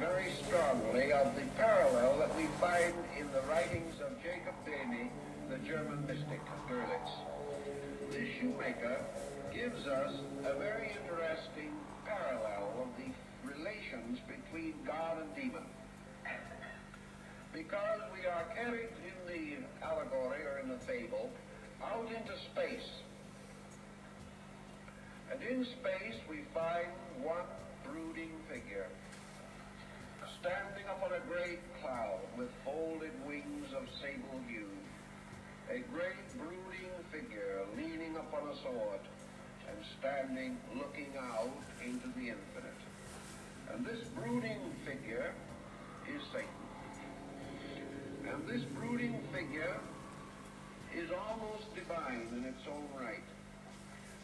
very strongly of the parallel that we find in the writings of Jacob Boehme, the German mystic Görlitz. The shoemaker gives us a very interesting parallel of the relations between God and demon. Because we are carried in the allegory or in the fable out into space. And in space we find one brooding figure standing upon a great cloud with folded wings of sable hue. A great brooding figure leaning upon a sword and standing looking out into the infinite. And this brooding figure is Satan. And this brooding figure is almost divine in its own right.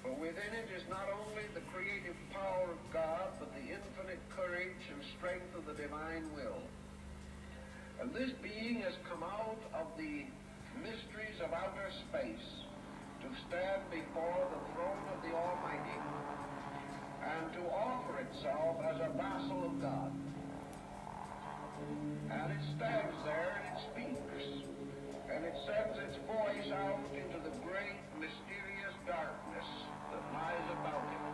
For within it is not only the creative power of God, but the infinite courage and strength of the divine will. And this being has come out of the mysteries of outer space to stand before the throne of the Almighty and to offer itself as a vassal of God. And it stands there and it speaks. And it sends its voice out into the great mysterious darkness that lies about it.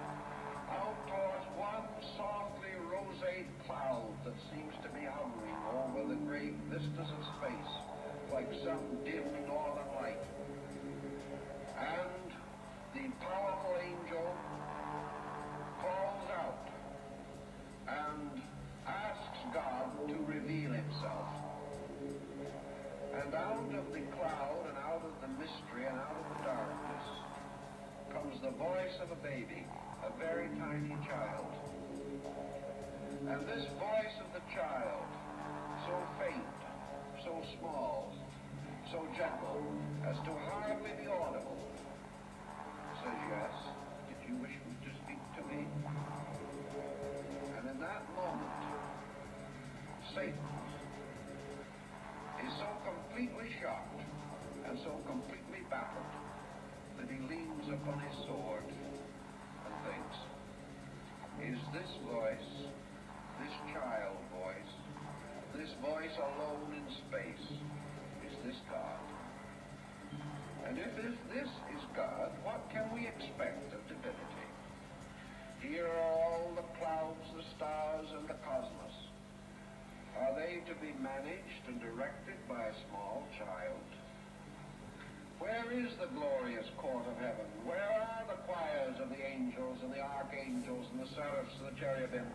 The voice of a baby, a very tiny child. And this voice of the child, so faint, so small, so gentle, as to hardly be audible, says, Yes, did you wish me to speak to me? And in that moment, Satan is so completely shocked and so completely upon his sword and thinks, is this voice, this child voice, this voice alone in space, is this God? And if this, this is God, what can we expect of divinity? Here are all the clouds, the stars, and the cosmos. Are they to be managed and directed by a small child? Where is the glorious court of heaven? Where are the choirs of the angels and the archangels and the seraphs and the cherubim?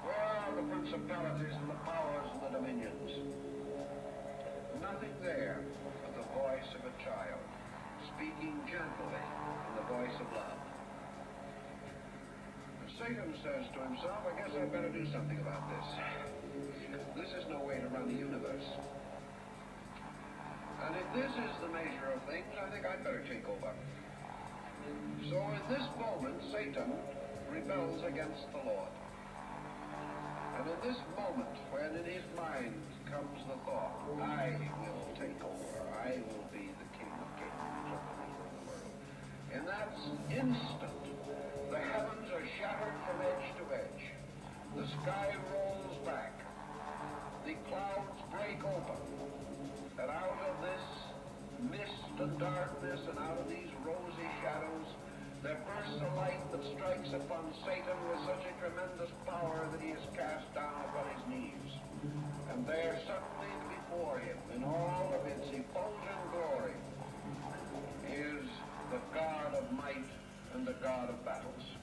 Where are the principalities and the powers and the dominions? Nothing there but the voice of a child, speaking gently in the voice of love. And Satan says to himself, I guess I'd better do something about this. This is no way to run the this is the measure of things, I think I'd better take over. So in this moment, Satan rebels against the Lord. And in this moment, when in his mind comes the thought, I will take over, I will be the King of Kings of the world. In that instant, the heavens are shattered from edge to edge. The sky rolls back. The clouds break open. Mist and darkness and out of these rosy shadows, there bursts a light that strikes upon Satan with such a tremendous power that he is cast down upon his knees. And there suddenly before him, in all of its effulgent glory, is the God of might and the God of battles.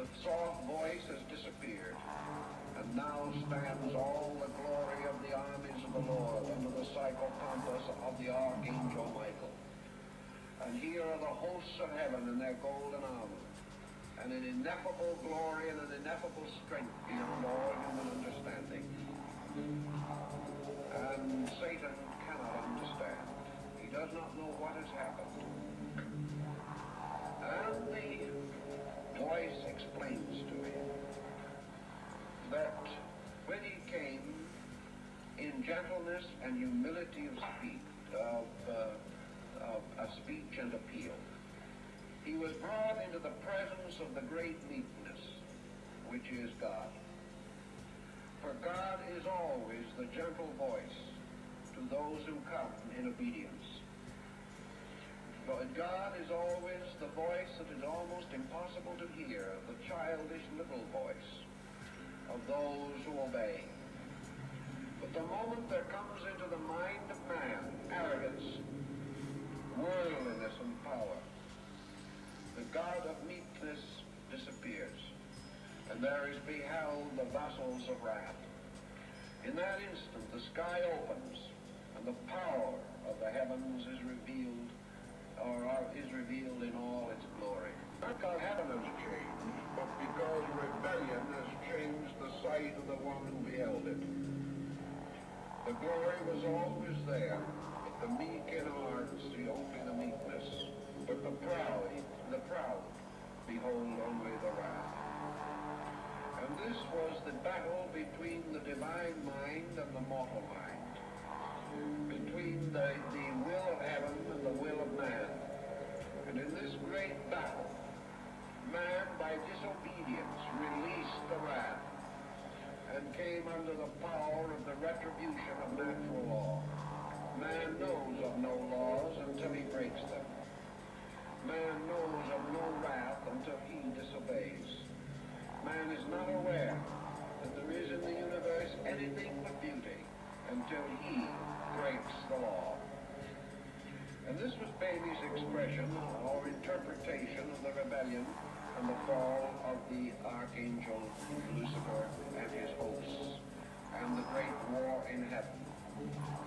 The soft voice has disappeared, and now stands all the glory of the armies of the Lord under the psychopompus of the Archangel Michael. And here are the hosts of heaven in their golden armor, and an ineffable glory and an ineffable strength beyond all human understanding. And Satan cannot understand. He does not know what has happened. That when he came in gentleness and humility of speech, of, uh, of, speech and appeal, he was brought into the presence of the great meekness, which is God. For God is always the gentle voice to those who come in obedience. But God is always the voice that is almost impossible to hear, the childish little voice of those who obey. But the moment there comes into the mind of man arrogance, worldliness, and power, the God of meekness disappears, and there is beheld the vassals of wrath. In that instant the sky opens, and the power of the heavens is revealed or is revealed in all its glory. Not because heaven has changed, but because rebellion has changed the sight of the one who beheld it. The glory was always there, the meek in heart see only the meekness, but the proud, the proud, behold only the wrath. And this was the battle between the divine mind and the mortal mind and the fall of the archangel Lucifer and his hosts and the great war in heaven.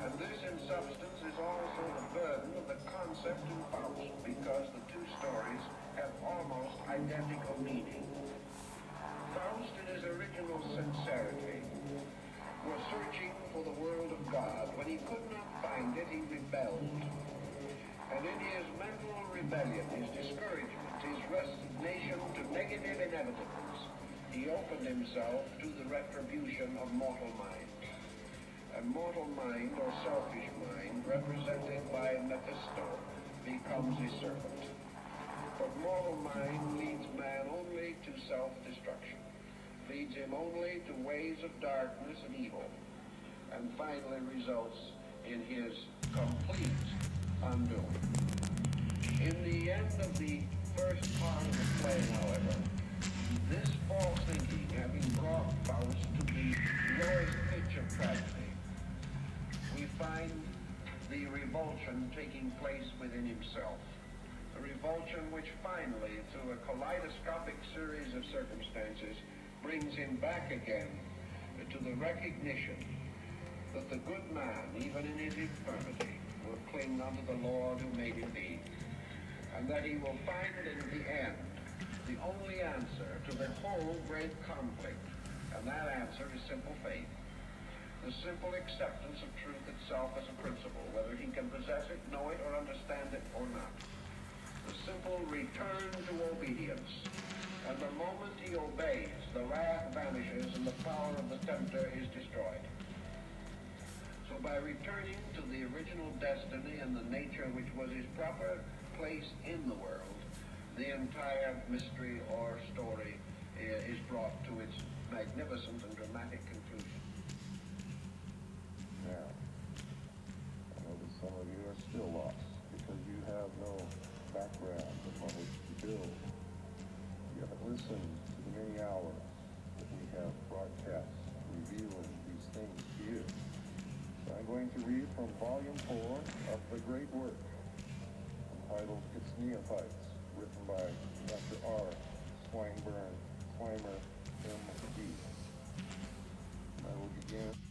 And this in substance is also the burden of the concept in Faust because the two stories have almost identical meaning. Faust in his original sincerity was searching for the world of God. When he could not find it, he rebelled. And in his mental rebellion, resignation to negative inevitables, he opened himself to the retribution of mortal mind. A mortal mind or selfish mind, represented by Mephisto, becomes a serpent. But mortal mind leads man only to self-destruction leads him only to ways of darkness and evil, and finally results in his complete undoing. In the end of the first part of the play, however, this false thinking having brought Faust to the lowest pitch of tragedy, we find the revulsion taking place within himself. A revulsion which finally, through a kaleidoscopic series of circumstances, brings him back again to the recognition that the good man, even in his infirmity, will cling unto the Lord who made him be, and that he will find in the end the only answer to the whole great conflict, and that answer is simple faith. The simple acceptance of truth itself as a principle, whether he can possess it, know it, or understand it or not. The simple return to obedience, and the moment he obeys, the wrath vanishes and the power of the tempter is destroyed. So by returning to the original destiny and the nature which was his proper place in the world, the entire mystery or story uh, is brought to its magnificent and dramatic conclusion. Now, I know that some of you are still lost because you have no background upon which to build listen to the many hours that we have broadcast revealing these things to you. So I'm going to read from Volume 4 of the great work entitled Its Neophytes, written by Dr. R. Swinburne, Clymer, M.D. I will begin.